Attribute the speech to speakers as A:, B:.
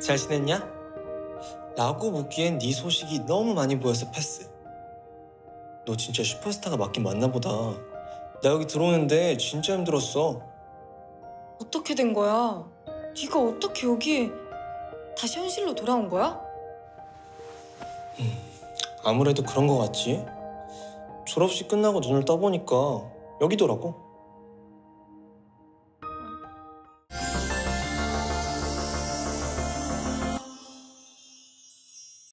A: 잘 지냈냐? 라고 묻기엔 네 소식이 너무 많이 보여서 패스. 너 진짜 슈퍼스타가 맞긴 맞나 보다. 나 여기 들어오는데 진짜 힘들었어.
B: 어떻게 된 거야? 네가 어떻게 여기에 다시 현실로 돌아온 거야?
A: 음, 아무래도 그런 거 같지? 졸업식 끝나고 눈을 떠보니까 여기더라고.